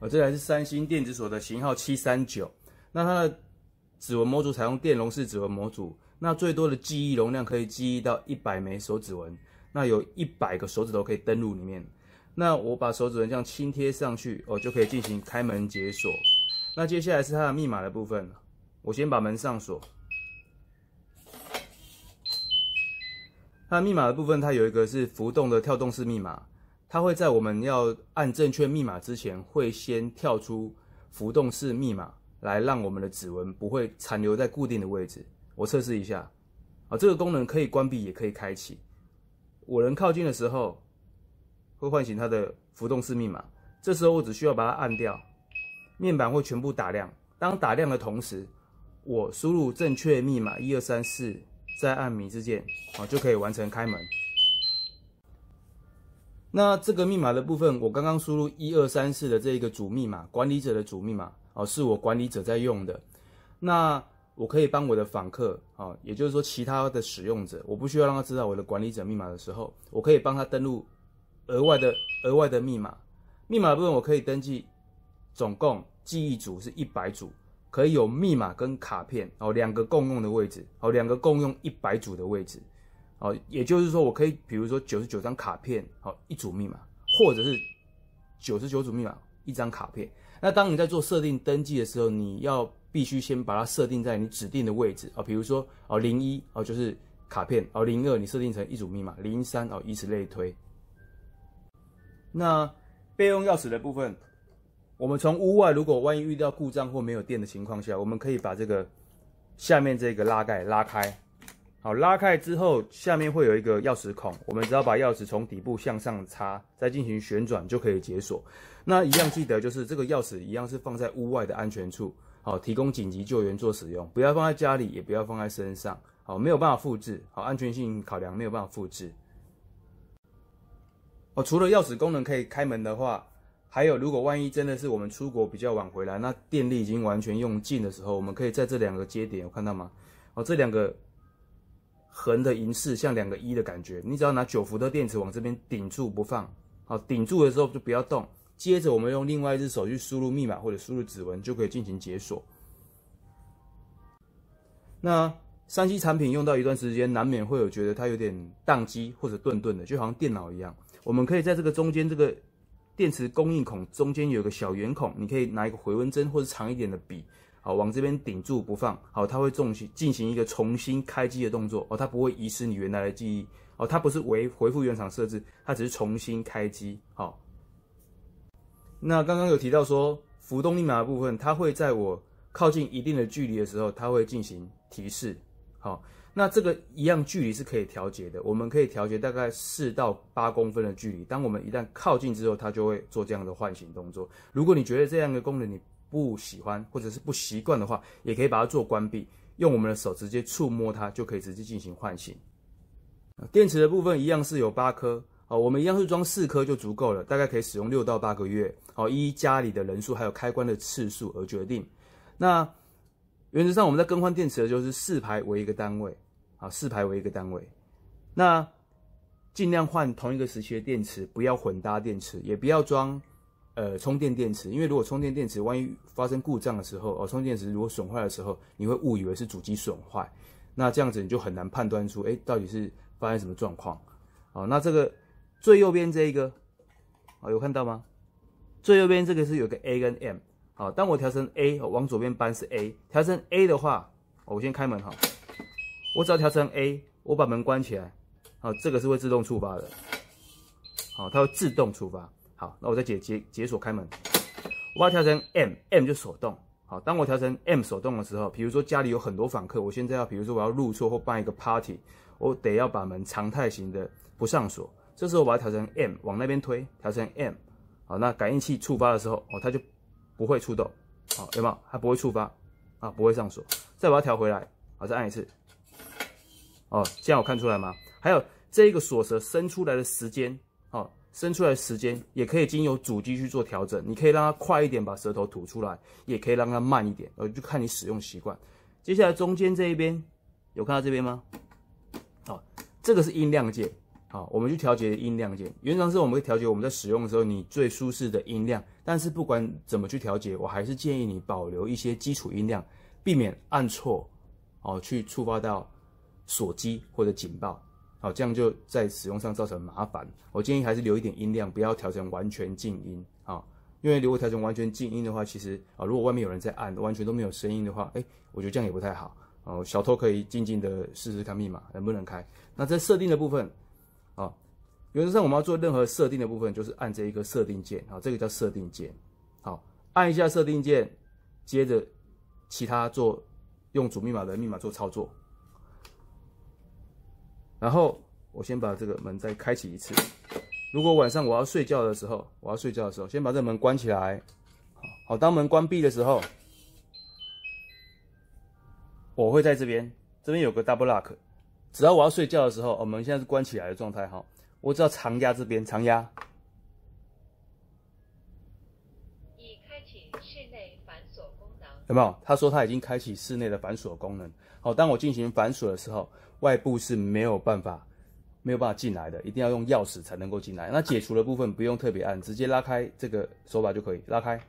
哦，这台是三星电子锁的型号七三九，那它的指纹模组采用电容式指纹模组，那最多的记忆容量可以记忆到一百枚手指纹，那有一百个手指头可以登录里面。那我把手指纹这样轻贴上去，哦，就可以进行开门解锁。那接下来是它的密码的部分，我先把门上锁。它密码的部分，它有一个是浮动的跳动式密码，它会在我们要按正确密码之前，会先跳出浮动式密码，来让我们的指纹不会残留在固定的位置。我测试一下，啊，这个功能可以关闭，也可以开启。我人靠近的时候。会唤醒它的浮动式密码，这时候我只需要把它按掉，面板会全部打亮。当打亮的同时，我输入正确密码一二三四，再按米字键，好就可以完成开门。那这个密码的部分，我刚刚输入一二三四的这一个主密码，管理者的主密码，哦，是我管理者在用的。那我可以帮我的访客，啊，也就是说其他的使用者，我不需要让他知道我的管理者密码的时候，我可以帮他登录。额外的额外的密码，密码部分我可以登记，总共记忆组是一百组，可以有密码跟卡片哦两个共用的位置哦两个共用一百组的位置哦，也就是说我可以比如说九十九张卡片哦一组密码，或者是九十九组密码一张卡片。那当你在做设定登记的时候，你要必须先把它设定在你指定的位置啊，比如说哦零一哦就是卡片哦零二你设定成一组密码零三哦以此类推。那备用钥匙的部分，我们从屋外，如果万一遇到故障或没有电的情况下，我们可以把这个下面这个拉盖拉开。好，拉开之后，下面会有一个钥匙孔，我们只要把钥匙从底部向上插，再进行旋转就可以解锁。那一样记得，就是这个钥匙一样是放在屋外的安全处，好，提供紧急救援做使用，不要放在家里，也不要放在身上，好，没有办法复制，好，安全性考量没有办法复制。哦，除了钥匙功能可以开门的话，还有如果万一真的是我们出国比较晚回来，那电力已经完全用尽的时候，我们可以在这两个接点，有看到吗？哦，这两个横的银饰像两个一的感觉，你只要拿九伏的电池往这边顶住不放，好，顶住的时候就不要动。接着我们用另外一只手去输入密码或者输入指纹，就可以进行解锁。那三 C 产品用到一段时间，难免会有觉得它有点宕机或者顿顿的，就好像电脑一样。我们可以在这个中间这个电池供应孔中间有个小圆孔，你可以拿一个回温针或者长一点的笔，好往这边顶住不放，好，它会重新进行一个重新开机的动作哦，它不会遗失你原来的记忆哦，它不是回回复原厂设置，它只是重新开机。好，那刚刚有提到说浮动密码的部分，它会在我靠近一定的距离的时候，它会进行提示。好。那这个一样距离是可以调节的，我们可以调节大概四到八公分的距离。当我们一旦靠近之后，它就会做这样的唤醒动作。如果你觉得这样的功能你不喜欢或者是不习惯的话，也可以把它做关闭，用我们的手直接触摸它就可以直接进行唤醒。电池的部分一样是有八颗，哦，我们一样是装四颗就足够了，大概可以使用六到八个月。哦，依家里的人数还有开关的次数而决定。那原则上我们在更换电池的就是四排为一个单位。啊，四排为一个单位，那尽量换同一个时期的电池，不要混搭电池，也不要装呃充电电池，因为如果充电电池万一发生故障的时候，哦，充电池如果损坏的时候，你会误以为是主机损坏，那这样子你就很难判断出，哎，到底是发生什么状况。好，那这个最右边这一个，啊，有看到吗？最右边这个是有个 A 跟 M，好，当我调成 A，往左边搬是 A，调成 A 的话，我先开门哈。我只要调成 A，我把门关起来，好，这个是会自动触发的，好，它会自动触发。好，那我再解解解锁开门，我把它调成 M，M 就手动。好，当我调成 M 手动的时候，比如说家里有很多访客，我现在要，比如说我要入错或办一个 party，我得要把门常态型的不上锁，这时候我把它调成 M，往那边推，调成 M，好，那感应器触发的时候，哦，它就不会触动，好，有没有？它不会触发，啊，不会上锁。再把它调回来，好，再按一次。哦，这样有看出来吗？还有这一个锁舌伸出来的时间，伸出来时间也可以经由主机去做调整。你可以让它快一点把舌头吐出来，也可以让它慢一点，呃，就看你使用习惯。接下来中间这一边有看到这边吗？好，这个是音量键，好，我们去调节音量键。原则上是我们会调节我们在使用的时候你最舒适的音量。但是不管怎么去调节，我还是建议你保留一些基础音量，避免按错哦，去触发到锁机或者警报。好，这样就在使用上造成麻烦。我建议还是留一点音量，不要调成完全静音啊。因为如果调成完全静音的话，其实啊，如果外面有人在按，完全都没有声音的话，哎，我觉得这样也不太好。哦，小偷可以静静的试试看密码能不能开。那在设定的部分。啊，原则上我们要做任何设定的部分，就是按这一个设定键，啊，这个叫设定键，好，按一下设定键，接着其他做用主密码的密码做操作，然后我先把这个门再开启一次。如果晚上我要睡觉的时候，我要睡觉的时候，先把这门关起来，好，当门关闭的时候，我会在这边，这边有个 double lock。只要我要睡觉的时候，我们现在是关起来的状态哈，我只要长压这边，长压，已开启室内反锁功能，有没有？他说他已经开启室内的反锁功能。好，当我进行反锁的时候，外部是没有办法没有办法进来的，一定要用钥匙才能够进来。那解除的部分不用特别按，直接拉开这个手把就可以拉开，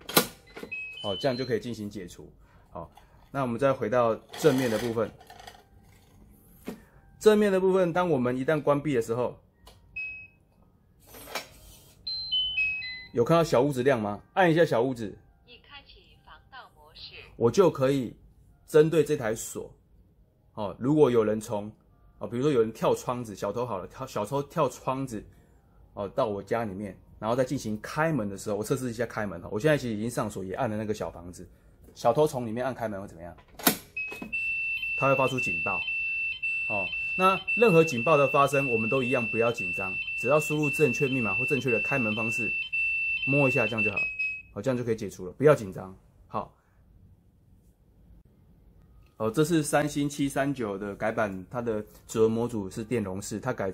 好，这样就可以进行解除。好，那我们再回到正面的部分。正面的部分，当我们一旦关闭的时候，有看到小屋子亮吗？按一下小屋子，我就可以针对这台锁，哦，如果有人从，哦，比如说有人跳窗子，小偷好了，跳小偷跳窗子，哦，到我家里面，然后再进行开门的时候，我测试一下开门哈，我现在其实已经上锁，也按了那个小房子，小偷从里面按开门会怎么样？它会发出警报，哦。那任何警报的发生，我们都一样不要紧张，只要输入正确密码或正确的开门方式，摸一下这样就好，好这样就可以解除了，不要紧张。好，哦，这是三星七三九的改版，它的指纹模组是电容式，它改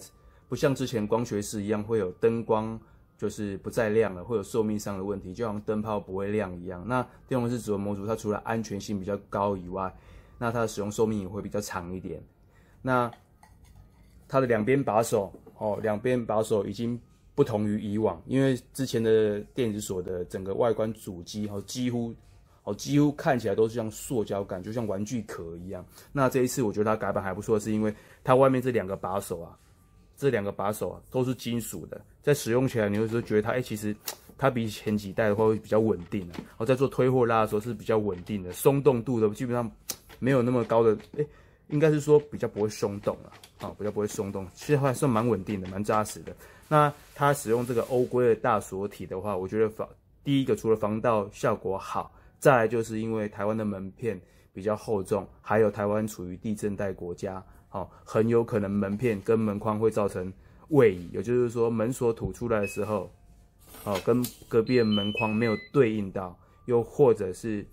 不像之前光学式一样会有灯光就是不再亮了，会有寿命上的问题，就像灯泡不会亮一样。那电容式指纹模组它除了安全性比较高以外，那它的使用寿命也会比较长一点。那它的两边把手哦，两边把手已经不同于以往，因为之前的电子锁的整个外观主机哦，几乎哦几乎看起来都是像塑胶感，就像玩具壳一样。那这一次我觉得它改版还不错，是因为它外面这两个把手啊，这两个把手啊都是金属的，在使用起来你会说觉得它哎，其实它比前几代的话会比较稳定的，哦，在做推或拉的时候是比较稳定的，松动度的基本上没有那么高的哎。应该是说比较不会松动了，啊，比较不会松动，其实还算蛮稳定的，蛮扎实的。那它使用这个欧规的大锁体的话，我觉得防第一个除了防盗效果好，再来就是因为台湾的门片比较厚重，还有台湾处于地震带国家，好，很有可能门片跟门框会造成位移，也就是说门锁吐出来的时候，哦，跟隔壁的门框没有对应到，又或者是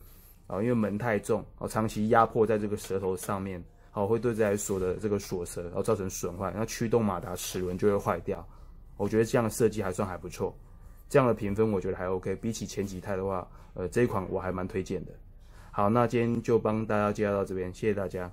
啊，因为门太重，哦，长期压迫在这个舌头上面。好，会对这锁的这个锁舌，然后造成损坏，那驱动马达齿轮就会坏掉。我觉得这样的设计还算还不错，这样的评分我觉得还 OK。比起前几台的话，呃，这一款我还蛮推荐的。好，那今天就帮大家介绍到这边，谢谢大家。